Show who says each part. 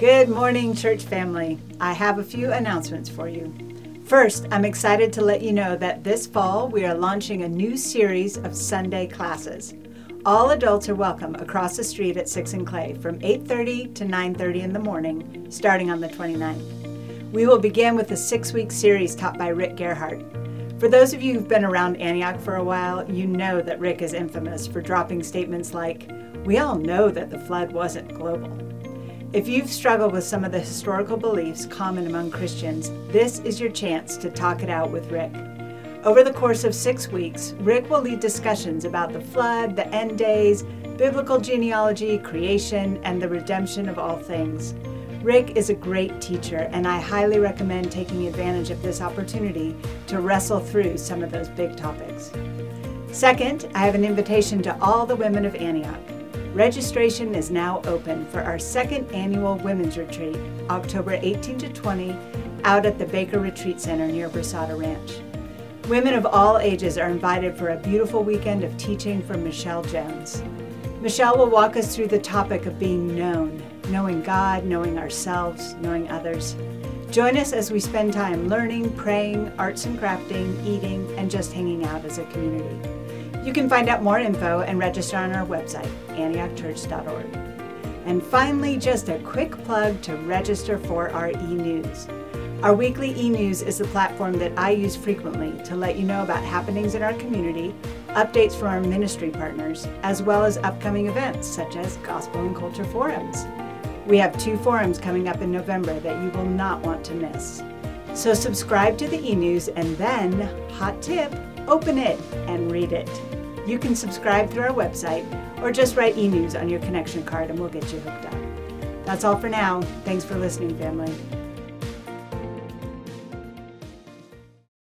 Speaker 1: Good morning, church family. I have a few announcements for you. First, I'm excited to let you know that this fall we are launching a new series of Sunday classes. All adults are welcome across the street at 6 and Clay from 8:30 to 9:30 in the morning, starting on the 29th. We will begin with a 6-week series taught by Rick Gerhardt. For those of you who've been around Antioch for a while, you know that Rick is infamous for dropping statements like, "We all know that the flood wasn't global." If you've struggled with some of the historical beliefs common among Christians, this is your chance to talk it out with Rick. Over the course of six weeks, Rick will lead discussions about the flood, the end days, biblical genealogy, creation, and the redemption of all things. Rick is a great teacher, and I highly recommend taking advantage of this opportunity to wrestle through some of those big topics. Second, I have an invitation to all the women of Antioch. Registration is now open for our second annual Women's Retreat, October 18 to 20, out at the Baker Retreat Center near Brasada Ranch. Women of all ages are invited for a beautiful weekend of teaching from Michelle Jones. Michelle will walk us through the topic of being known, knowing God, knowing ourselves, knowing others. Join us as we spend time learning, praying, arts and crafting, eating, and just hanging out as a community. You can find out more info and register on our website, antiochchurch.org. And finally, just a quick plug to register for our e news. Our weekly e news is the platform that I use frequently to let you know about happenings in our community, updates from our ministry partners, as well as upcoming events such as Gospel and Culture Forums. We have two forums coming up in November that you will not want to miss. So subscribe to the e news and then, hot tip, open it and read it. You can subscribe through our website or just write e news on your connection card and we'll get you hooked up. That's all for now. Thanks for listening, family.